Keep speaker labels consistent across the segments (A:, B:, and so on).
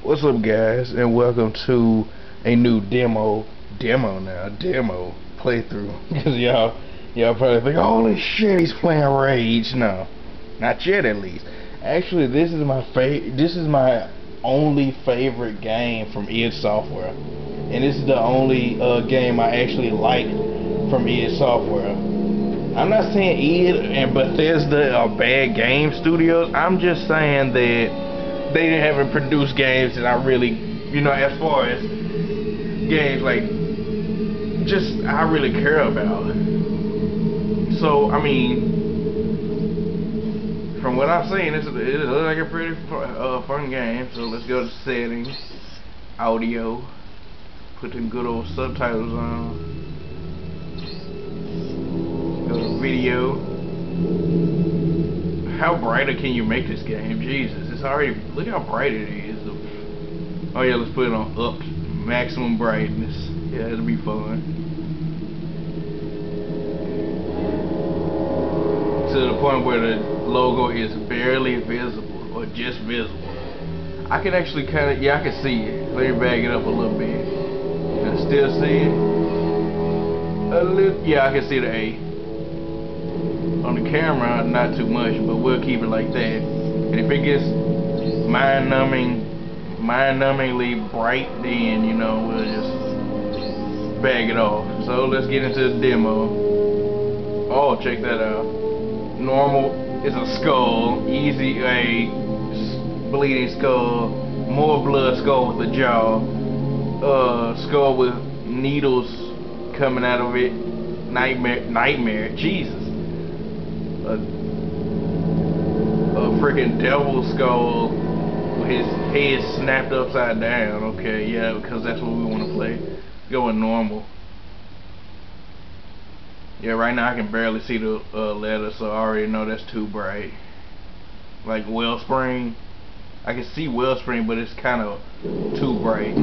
A: What's up guys and welcome to a new demo demo now demo playthrough. Because y'all y'all probably think holy shit he's playing Rage. No not yet at least. Actually this is my favorite this is my only favorite game from id Software and this is the only uh, game I actually like from id Software. I'm not saying id and Bethesda are bad game studios. I'm just saying that they haven't produced games that I really, you know, as far as games like just I really care about. So I mean, from what I've seen, it's, it looks like a pretty uh, fun game. So let's go to settings, audio, put them good old subtitles on. Go to video how brighter can you make this game? Jesus, it's already, look how bright it is. Oh yeah, let's put it on up, maximum brightness. Yeah, it'll be fun. To the point where the logo is barely visible, or just visible. I can actually kind of, yeah, I can see it. Let me bag it up a little bit. Can I still see it? A little, yeah, I can see the A on the camera, not too much, but we'll keep it like that. It gets mind-numbing, mind-numbingly bright, then, you know, we'll just bag it off. So let's get into the demo. Oh, check that out. Normal is a skull, easy a bleeding skull, more blood skull with the jaw, uh, skull with needles coming out of it, nightmare, nightmare, Jesus a, a freaking devil skull with his head snapped upside down. Okay, yeah, because that's what we want to play. Going normal. Yeah, right now I can barely see the uh, letter, so I already know that's too bright. Like Wellspring. I can see Wellspring, but it's kind of too bright.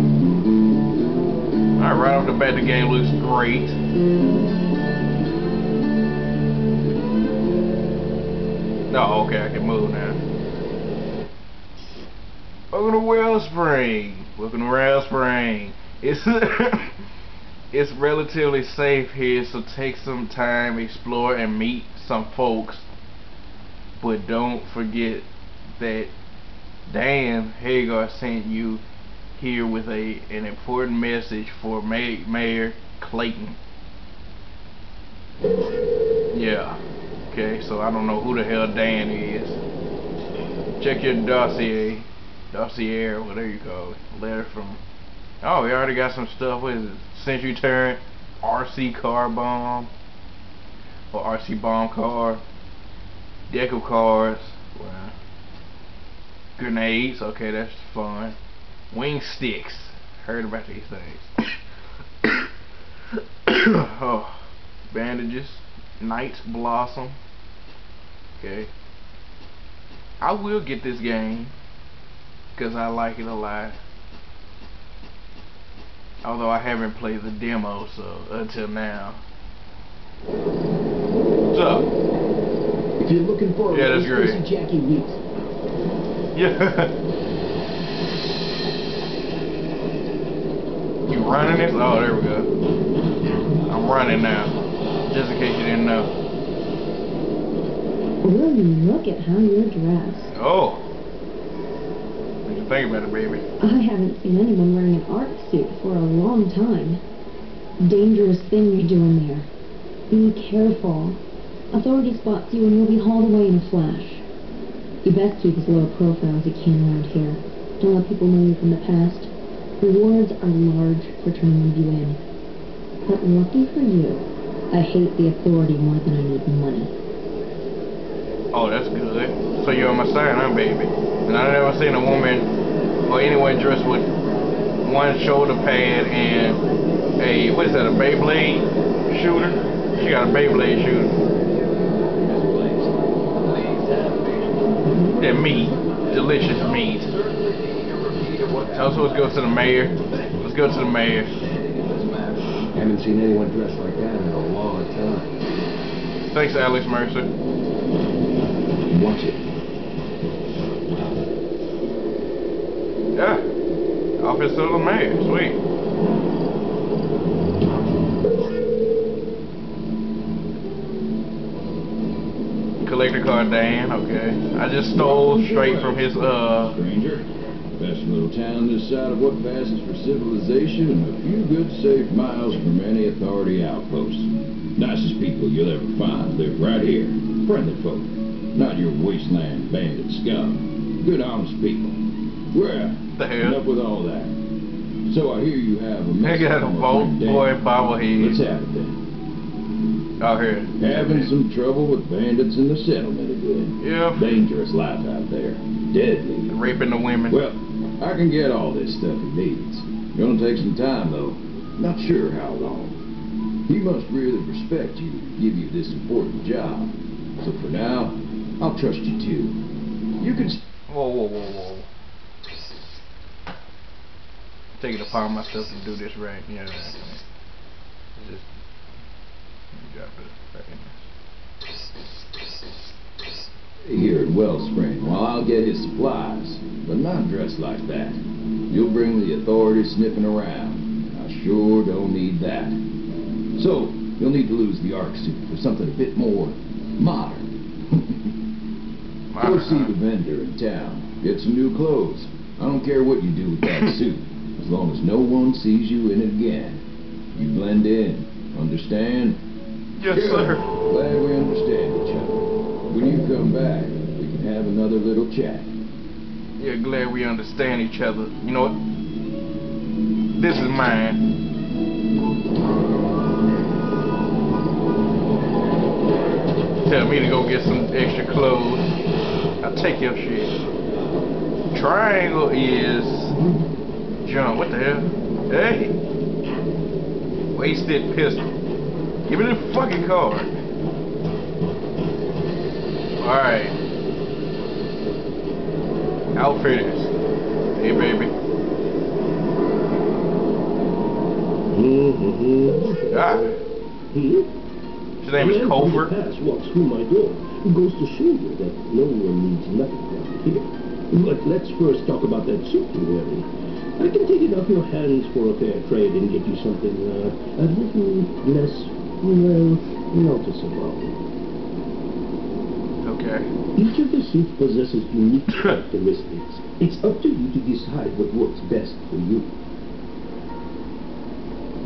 A: Alright, right off the bat, the game looks great. Oh, okay, I can move now. Welcome to Wellspring. Welcome to Wellspring. It's it's relatively safe here, so take some time, explore, and meet some folks. But don't forget that Dan Hagar sent you here with a an important message for May, Mayor Clayton. Yeah. Okay, so I don't know who the hell Dan is. Check your dossier. Dossier, whatever you call it. Letter from... Oh, we already got some stuff. What is it? Sentry Turret, RC car bomb, or RC bomb car, deck of cards, well, grenades, okay, that's fun. Wing sticks, heard about these things. oh, bandages, Night Blossom, Okay. I will get this game because I like it a lot. Although I haven't played the demo so until now. Up?
B: If you're looking for
A: yeah, that's great.
B: Jackie Weeks.
A: Yeah. you running this? Oh, there we go. I'm running now. Just in case you didn't know.
C: Will you look at how you're dressed?
A: Oh. What you think about it, baby?
C: I haven't seen anyone wearing an Ark suit for a long time. Dangerous thing you're doing there. Be careful. Authority spots you and you'll be hauled away in a flash. You best keep as low a profile as you can around here. Don't let people know you from the past. Rewards are large for turning you in. But lucky for you, I hate the authority more than I need the money.
A: Oh, that's good. So you're on my side, huh, baby? And I've never seen a woman or anyone dressed with one shoulder pad and a, what is that, a Beyblade shooter? She got a Beyblade shooter. Yeah, meat. Delicious meat. So let's go to the mayor. Let's go to the mayor.
B: I Haven't seen anyone dressed like
A: Thanks, Alex Mercer
B: watch it.
A: Yeah. Office of the mayor. Sweet. Collector card, Dan. Okay. I just stole straight from his uh.
D: Stranger, best little town this side of what passes for civilization and a few good safe miles from any authority outpost. Nicest people you'll ever find live right here. Friendly folk. Not your wasteland bandit scum. Good honest people. Well,
A: The hell?
D: enough with all that. So I hear you have a message
A: got a
D: from friend
A: boy
D: Let's
A: bobblehead
D: have it then.
A: out here.
D: Having some trouble with bandits in the settlement again.
A: Yeah.
D: Dangerous life out there. Deadly.
A: Raping the women.
D: Well, I can get all this stuff he needs. Gonna take some time though. Not sure how long. He must really respect you to give you this important job. So for now, I'll trust you too. You can.
A: Whoa, whoa, whoa, whoa. Take it upon myself to do this right. Yeah, right. Just let me drop it right in there.
D: here at Wellspring while I'll get his supplies, but not dressed like that. You'll bring the authorities sniffing around. I sure don't need that. So, you'll need to lose the Ark suit for something a bit more modern. Go see
A: huh?
D: the vendor in town. Get some new clothes. I don't care what you do with that suit, as long as no one sees you in it again. You blend in. Understand?
A: Yes,
D: Good.
A: sir.
D: Glad we understand each other. When you come back, we can have another little chat.
A: Yeah, glad we understand each other. You know what? This is mine. Tell me to go get some extra clothes. I'll take your shit. Triangle is jump. What the hell? Hey, wasted pistol. Give me the fucking card. All right. Outfitters. Hey, baby.
E: Mm-hmm.
A: Ah,
E: Hmm?
A: His name is Colford.
E: from walks through my door. It goes to show you that no one needs nothing around here. But let's first talk about that suit you're wearing. I can take it off your hands for a fair trade and get you something uh, a little less, well, noticeable.
A: Okay.
E: Each of the suits possesses unique characteristics. It's up to you to decide what works best for you.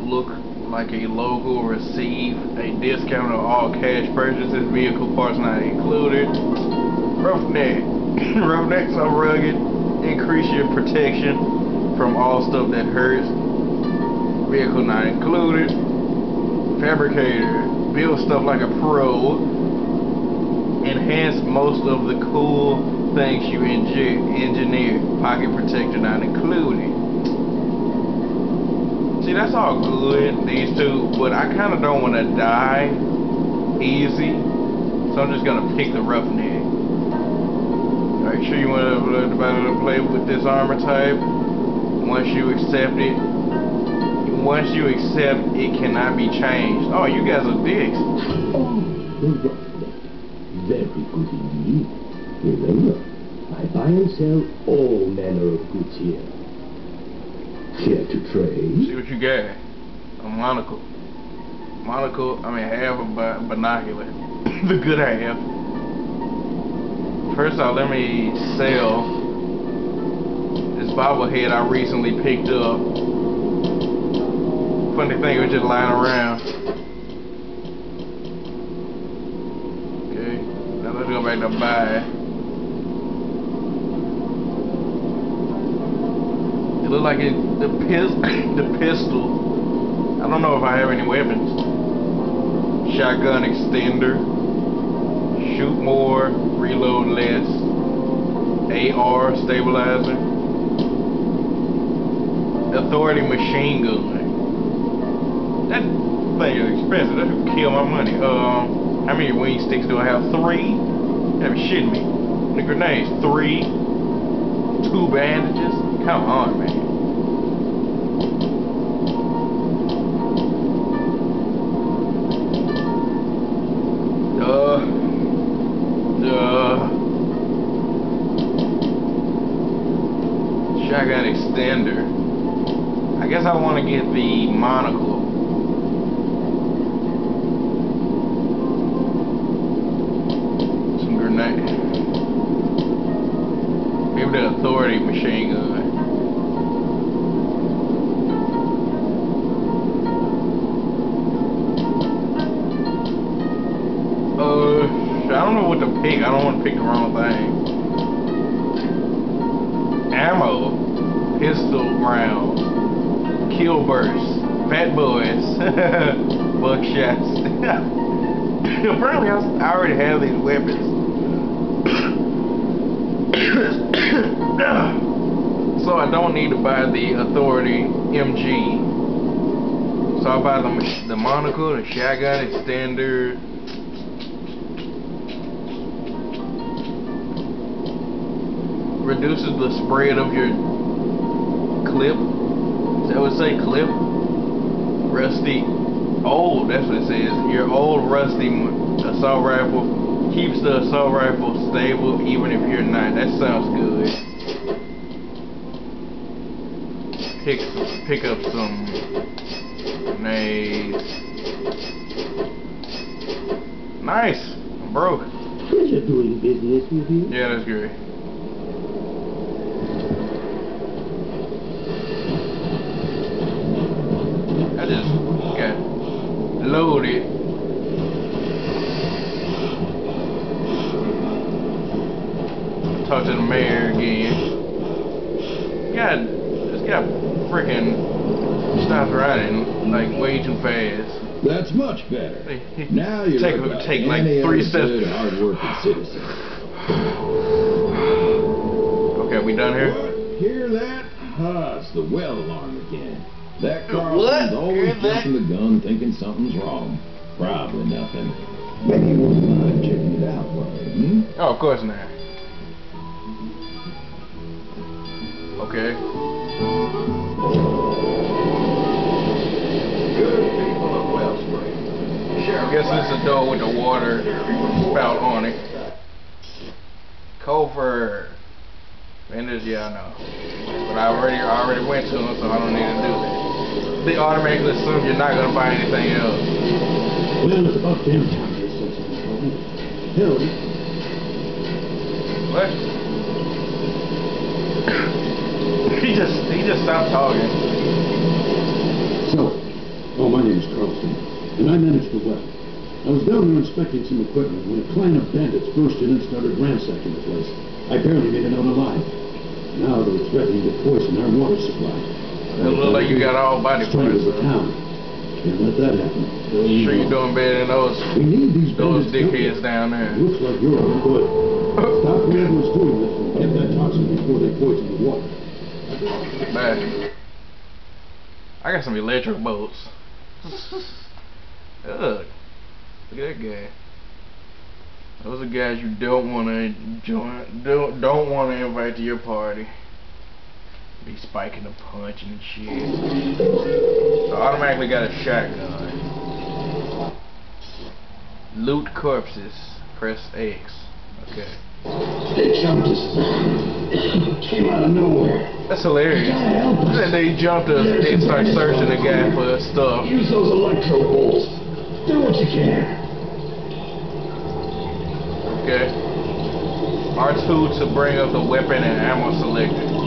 A: Look like a logo. Receive a discount on all cash purchases. Vehicle parts not included. Roughneck. Roughnecks are rugged. Increase your protection from all stuff that hurts. Vehicle not included. Fabricator. Build stuff like a pro. Enhance most of the cool things you engineer. Pocket protector not included. See, that's all good, these two, but I kind of don't want to die easy, so I'm just going to pick the roughneck. Alright, sure you want to play with this armor type? Once you accept it, once you accept, it cannot be changed. Oh, you guys are dicks.
E: Very good indeed. Remember, I buy and sell all manner of goods here. Care to
A: See what you got. A monocle. Monocle, I mean half a binocular. the good half. First off, let me sell this bobblehead I recently picked up. Funny thing, it was just lying around. Okay, now let's go back to buy. It looked like it, the pis the pistol. I don't know if I have any weapons. Shotgun extender. Shoot more, reload less. AR stabilizer. Authority machine gun. That thing is expensive. That would kill my money. Um, how many wing sticks do I have? Three? That shitting me. The grenades, three. Two bandages. Come on, man. shotgun extender. I guess I want to get the monocle bursts, fat boys, buckshots. Apparently, I, already have these weapons. so I don't need to buy the Authority MG. So I'll buy the the monocle, the shotgun standard. Reduces the spread of your clip. Is that what it say? Clip? Rusty. Old, that's what it says. Your old rusty assault rifle keeps the assault rifle stable even if you're not. That sounds good. Pick, pick up some grenades. Nice. I'm broke.
E: Pleasure doing business with you.
A: Yeah, that's great. Just got loaded. Talk to the mayor again. God, this guy freaking stops riding like way too fast.
D: That's much better. Now you
A: take,
D: like
A: take like
D: any
A: three steps.
D: hard-working citizen.
A: Okay, we done here?
D: What? Hear that? Ah, it's the well alarm again. That
A: What?
D: Carlson's always
A: Hear that?
D: jumping the gun thinking something's wrong. Probably nothing. Maybe you wouldn't mind checking it out, Wally, hmm?
A: Oh, of course not. Okay.
D: Good people of Wellspring.
A: I guess this is a door with the water spout on it. Cofer. Vendors, yeah, I know. But I already I already went to them, so I don't need to do that. They automatically assume you're not gonna buy anything else.
E: Well, it's about damn time you said something for me.
A: What? he just he just stopped talking.
E: So, oh, my name is Carlson, and I manage the well. I was down there inspecting some equipment when a clan of bandits burst in and started ransacking the place. I barely made it out alive. Now they're threatening to poison our water supply.
A: It look like you got all body parts.
E: Can't let that happen.
A: Sure you're doing better than those
E: We need these
A: those dickheads down there.
E: Looks like you're on good. Stop whoever's doing this and get that toxin before they poison the water.
A: Bad. I got some electric bolts. Ugh. Look at that guy. Those are guys you don't want to join, don't don't want to invite to your party. Be spiking the punch and shit. So I automatically got a shotgun. Loot corpses. Press X. Okay.
B: They jumped us. Came out of nowhere.
A: That's hilarious. Then they jumped us and they start searching the guy for stuff.
B: Use those electro bolts. Do what you can.
A: Okay. R2 to bring up the weapon and ammo selector.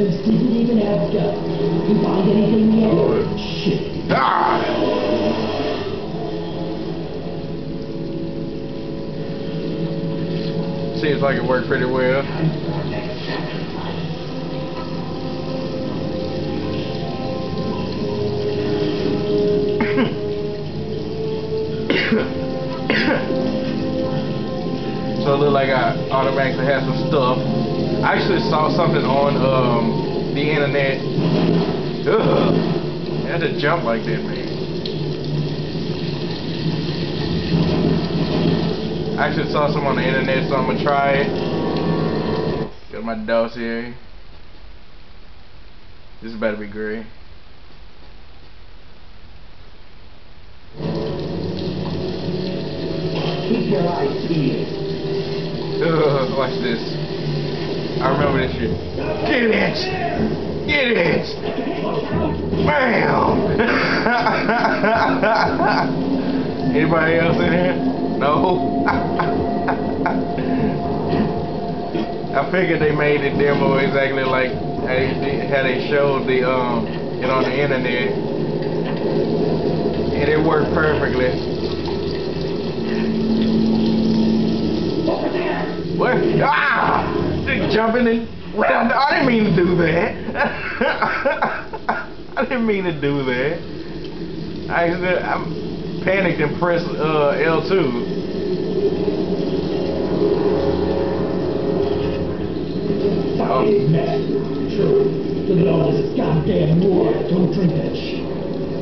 F: Bastards didn't even have guts. You find anything yet?
B: Oh, shit.
A: Ah! Seems like it worked pretty well. So it looked like I automatically had some stuff. I actually saw something on um, the internet. Ugh. I had to jump like that, man. I actually saw some on the internet, so I'm gonna try it. Got my dose here. This better be great. Uh, watch this. Remember this shit. Get it! Get it! Bam! Anybody else in here? No? I figured they made the demo exactly like how they showed the um it on the internet. And it worked perfectly. What? Ah! Jumping in round. I didn't mean to do that. I didn't mean to do that. I, I panicked and pressed uh, L2.
F: Sorry, man. True. Look at all this goddamn water. Don't drink that shit.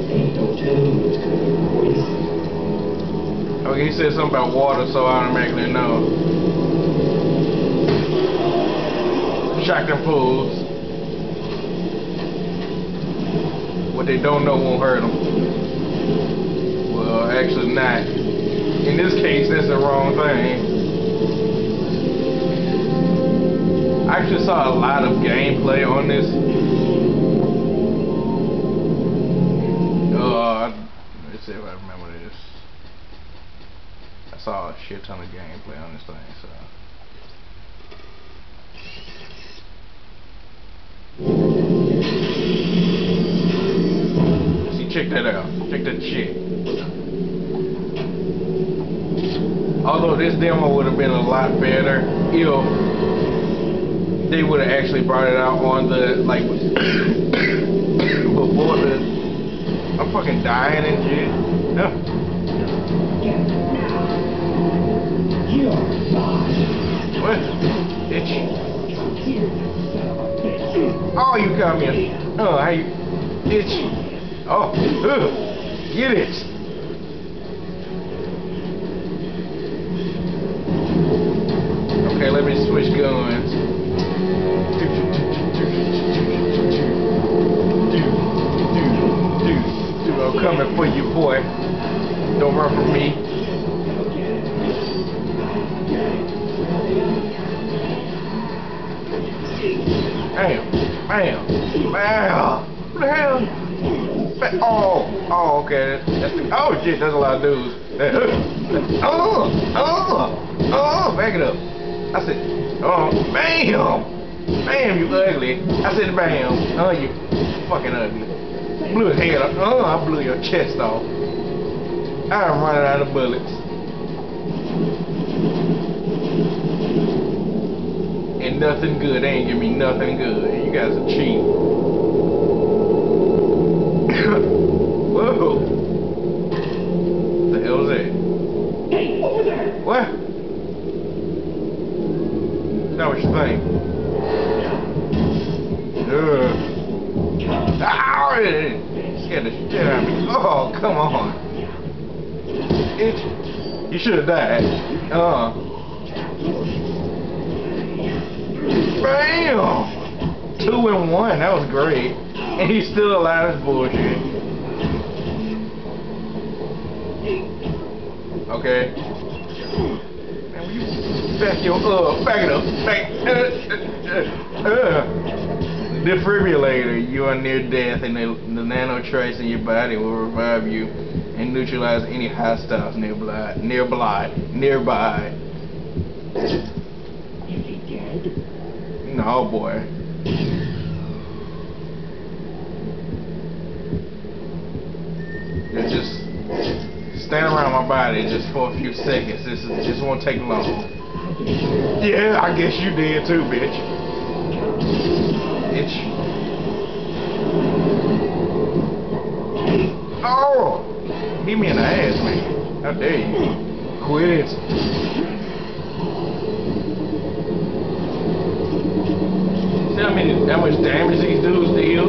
F: Ain't no telling what's gonna be poison.
A: Okay, he said something about water, so I automatically know. Them fools. What they don't know won't hurt them. Well, actually not. In this case, that's the wrong thing. I actually saw a lot of gameplay on this. Uh, let's see if I remember this. I saw a shit ton of gameplay on this thing, so. That shit. Although this demo would have been a lot better if they would have actually brought it out on the like before the. I'm fucking dying and shit. No. What? Bitch. Oh, you come here. Oh, how you? Bitch. Oh, ugh. Get oh, shit, that's a lot of dudes. Oh, oh, oh, back it up. I said, oh, bam, bam, you ugly. I said, bam, oh, you fucking ugly. Blew his head off. Oh, I blew your chest off. I'm running out of bullets. And nothing good. They ain't give me nothing good. You guys are cheap. Whoa. The hell is that?
F: Hey, over there!
A: What? That what you think? Ugh. Ow! it Scared the shit out of me. Oh, come on. It, you should have died. Uh. Bam! Two and one. That was great. And he's still alive. That's bullshit. Okay. Man, will you back your uh, back it up, back. Uh, uh, uh. Defibrillator. You are near death, and the, the nanotrites in your body will revive you and neutralize any hostiles nearby. Nearby. Nearby.
F: Is he dead?
A: No, boy. It's just stand around my body just for a few seconds. This is, this won't take long. Yeah, I guess you did too, bitch. Bitch. Oh! Hit me in the ass, man. How dare you? Quit it. See how many, how much damage these dudes deal?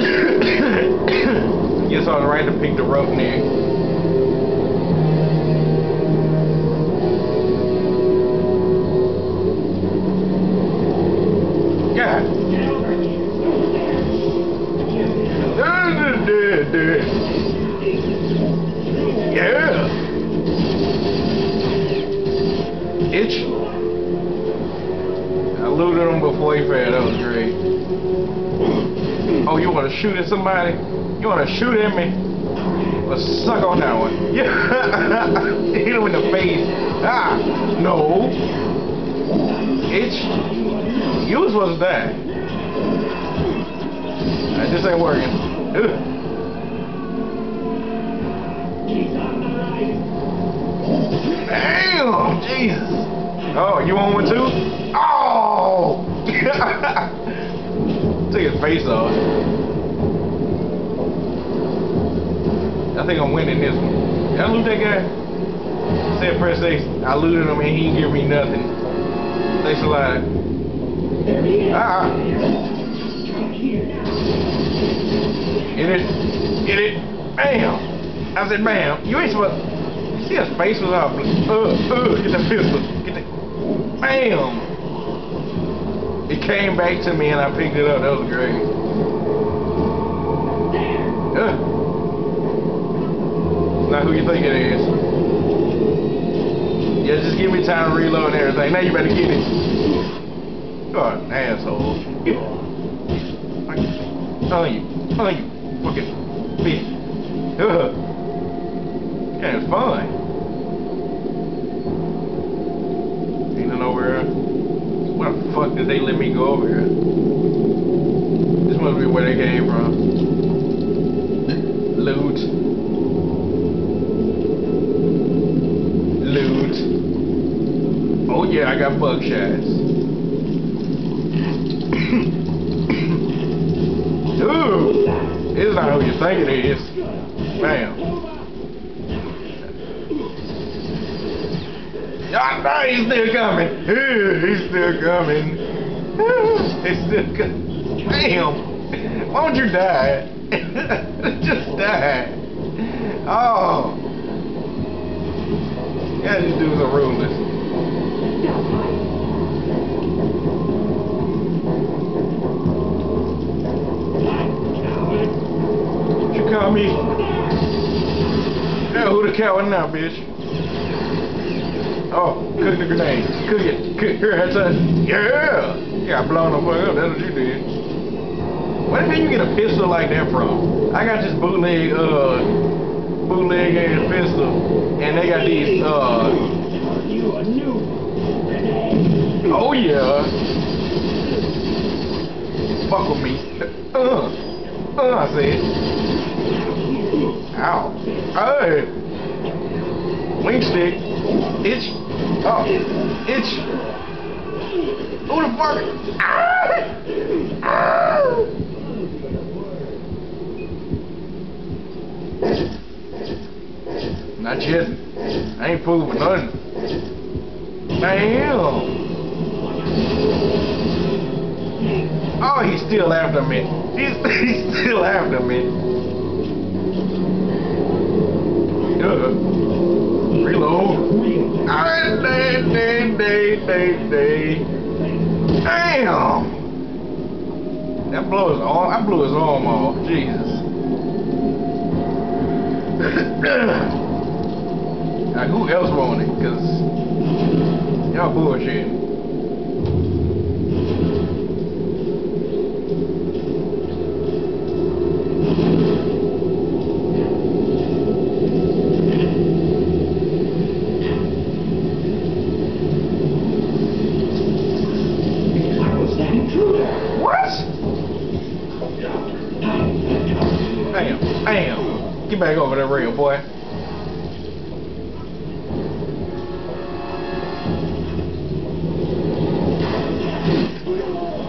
A: Guess I was right to pick the roughneck. God. yeah. Itch. I looted him before he fed. That was great. Oh, you want to shoot at somebody? You want to shoot at me? Let's suck on that one. Yeah. Hit him in the face. Ah, no. Itch. You was supposed to die. This ain't working. Ugh. Oh, you want one too? Oh! Take his face off. I think I'm winning this one. Did I loot that guy? Said press X. I looted him and he didn't give me nothing. Thanks a lot. Ah! Get it? Get it? Bam! I said bam. You ain't supposed See his face was all. Uh, uh, get the pistol. Get the Bam! It came back to me and I picked it up. That was great. Uh. Not who you think it is. Yeah, just give me time to reload and everything. Now you better get it. God, an asshole. Get. Oh, you. Oh, you. Fucking bitch. Ugh. Yeah, it's fun. Ain't no nowhere. Where the fuck did they let me go over here? This must be where they came from. Loot. Loot. Oh yeah, I got buckshots. Ooh, it's not who you think it is. Bam. Ah, no, he's still coming. He's still coming. He's still coming. Damn. Why don't you die? just die. Oh. Yeah, these dudes are ruthless. You call me? Yeah, who the coward now, bitch? Oh, cook the grenade. Cook it. Cook here, that's us. Yeah! Yeah, I blown the fuck up. That's what you did. Where did you get a pistol like that from? I got this bootleg, uh, bootleg ass pistol, and they got these, uh,
F: You a new
A: oh yeah. Fuck with me. Uh, uh, I said. Ow. Hey. Wing stick. Itch. Oh. Itch. Who the fuck? Ah! Ah! Not yet. I ain't proving nothing. Damn. Oh, he's still after me. He's, he's still after me. Uh, reload. Day, day, day, day, day. Damn. That blew his arm. I blew his arm off. Jesus. now, who else wanted it? Cause y'all bullshitting.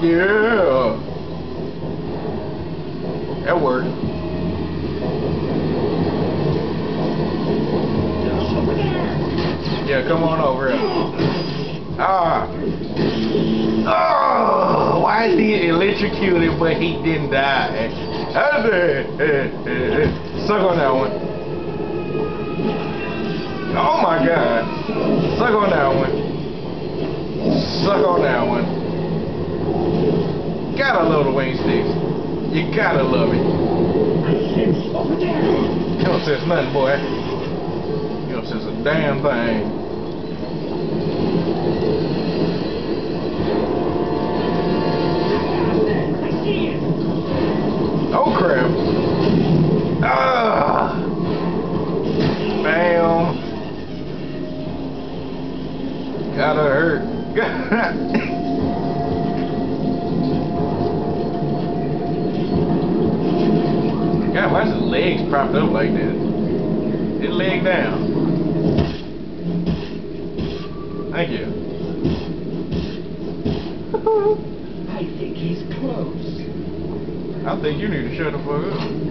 A: Yeah. That
F: there.
A: Yeah, come on over. Ah. Oh, why is he electrocuted but he didn't die? Suck on that one. Oh my god. Suck on that one. Suck on that one gotta love the wing sticks. You gotta love it. You don't sense nothing, boy. You don't sense a damn thing. Oh crap. Ah. Bam. Gotta hurt. God, why is his legs propped up like that? His leg down. Thank you.
F: I think he's close.
A: I think you need to shut the fuck up.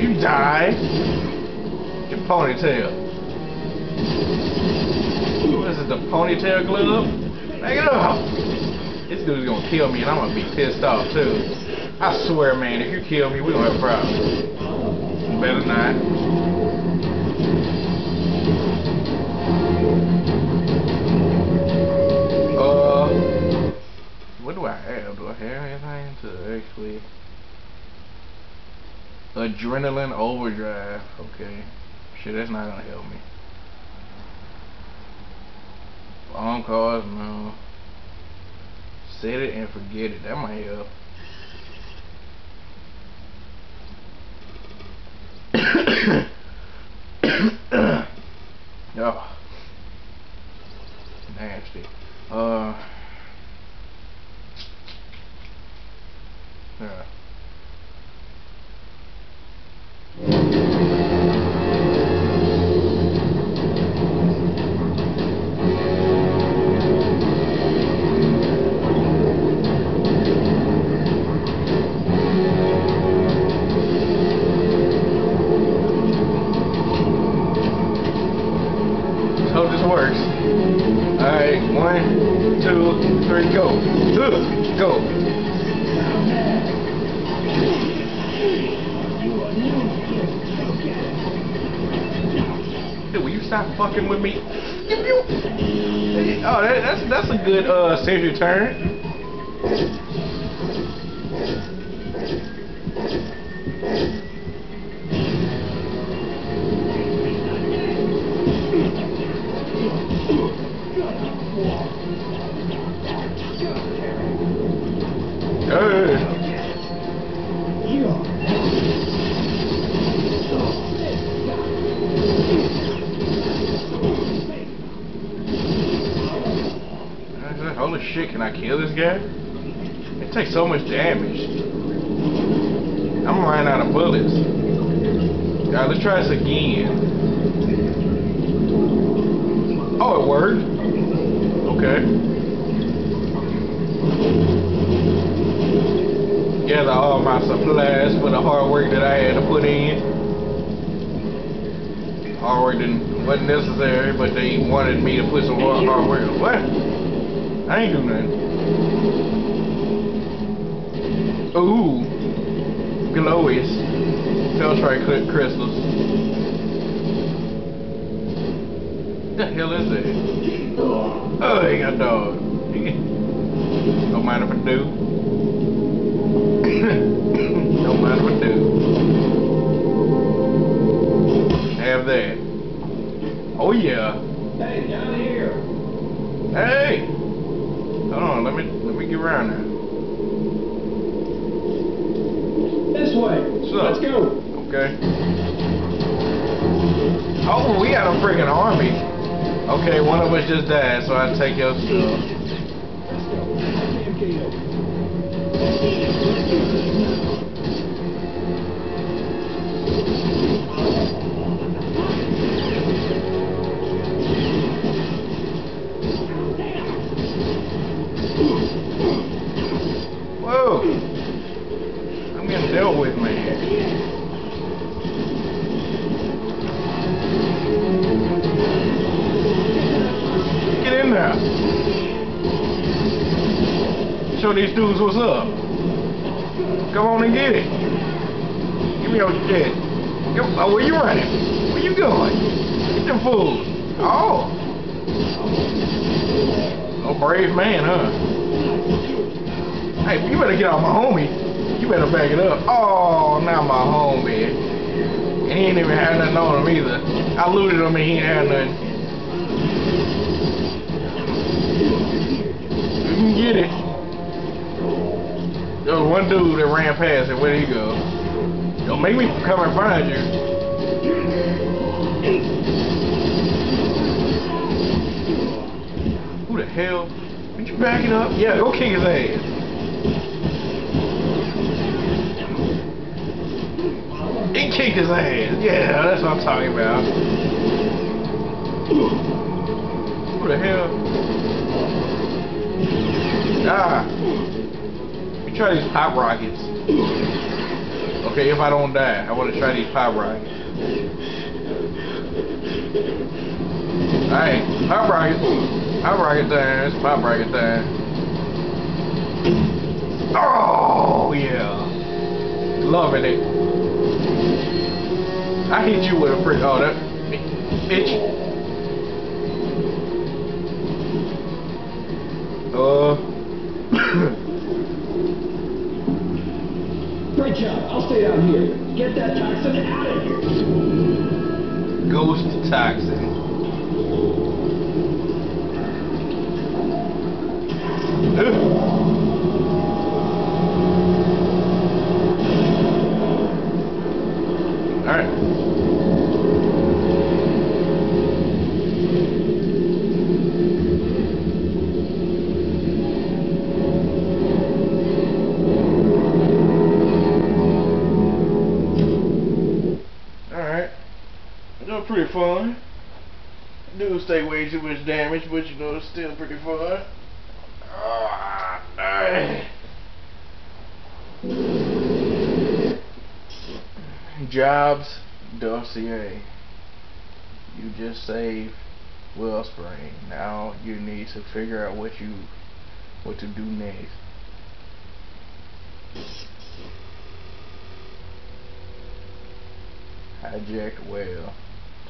A: You die. Your ponytail. What is it, the ponytail glove? Make it up. This dude's gonna kill me and I'm gonna be pissed off too. I swear, man, if you kill me, we gonna have a problem. Better not. Uh, what do I have? Do I have anything to actually? Adrenaline overdrive. Okay. Shit, that's not gonna help me. Phone calls, no. Set it and forget it. That might help. uh sentry turn. This guy? It takes so much damage. I'm running out of bullets. Alright, let's try this again. Oh, it worked. Okay. Gather all my supplies for the hard work that I had to put in. Hard work didn't, wasn't necessary, but they wanted me to put some hard, hard work. What? I ain't do nothing. Ooh. Glowies. Feltrite cl- crystals. The hell is it? Oh, he got dog. Don't mind if I do. Don't mind if I do. Have that. Oh yeah.
F: Hey, down here.
A: Hey! Hold on, let me get around now.
F: This way.
A: So-
F: Let's go.
A: Okay. Oh, we got a freaking army. Okay, one of us just died, so I take your stuff. Dealt with, me. Get in there. Show these dudes what's up. Come on and get it. Give me your shit. Come, oh, where you running? Where you going? Get them fools. Oh. Oh, brave man, huh? Hey, you better get off my homie. You better back it up. Oh, not my homie. And he ain't even had nothing on him either. I looted him and he ain't had nothing. You can get it. There was one dude that ran past it. Where'd he go? Don't make me come and find you. Who the hell? Did you back it up? Yeah, go kick his ass. He kicked his ass. Yeah, that's what I'm talking about. Who the hell? Ah. Me try these pop rockets. Okay, if I don't die, I want to try these pop rockets. Alright, pop rockets. Pop rocket time. It's pop rocket time. Oh, yeah. Loving it. I hit you with a brick. Oh, that. Bitch. Uh.
F: Great job. I'll stay down here. Get that toxin out of here.
A: Ghost toxin. Way too much damage, but you know it's still pretty fun. Oh, Alright. Jobs dossier. You just saved Wellspring. Now you need to figure out what you what to do next. Hijacked whale.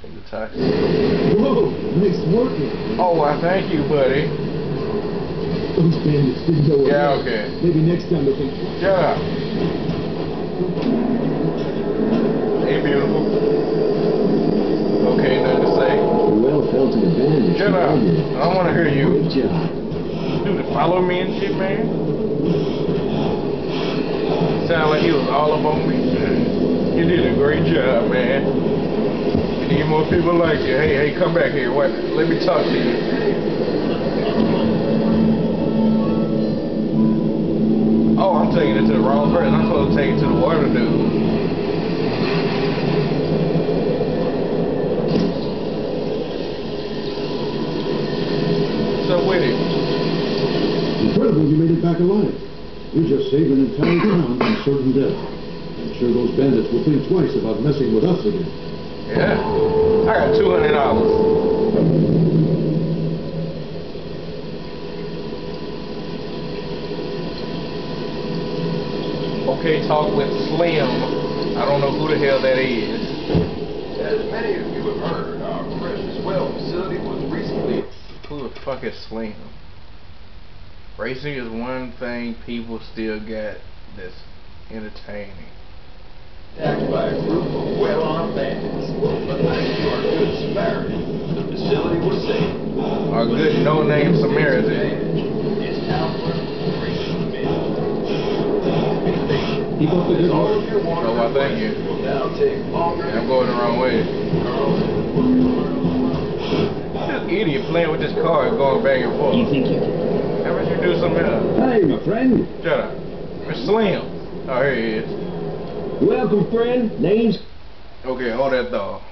A: Take the taxi.
E: Whoa, nice working.
A: Oh, I thank you, buddy.
E: Those bandits didn't go away.
A: Yeah, okay.
E: Maybe next time they'll think
A: Shut up. Hey, beautiful. Okay, nothing to say.
B: Well felt an advantage.
A: Shut up. I don't want to hear you.
B: Good job.
A: Dude, follow me and shit, man. Sound like he was all up on me. You did a great job, man. Need more people like you. Hey, hey, come back here. What? Let me talk to you. Oh, I'm taking it to the wrong person. I'm supposed to take it to the water dude. What's up with it?
E: Incredible you made it back alive. You just saved an entire town from certain death. I'm sure those bandits will think twice about messing with us again.
A: Yeah. I got two hundred dollars. Okay, talk with Slim. I don't know who the hell that is.
D: As many of you have heard, our precious well facility was recently
A: Who the fuck is Slim? Racing is one thing people still get that's entertaining.
D: Attacked by a group of well-armed bandits. But thanks to our good Samaritan, the facility was saved.
A: Our good no-name Samaritan.
D: It's now for great men. Be patient.
B: Keep up the good work.
A: Oh, well, thank you. I'm going the wrong way. This idiot playing with this car and going back and forth.
B: You think you can?
A: How about you do something else?
B: Hey, my friend.
A: Shut up. Mr. Slim. Oh, here he is.
B: Welcome, friend. Name's
A: Okay, hold that thought.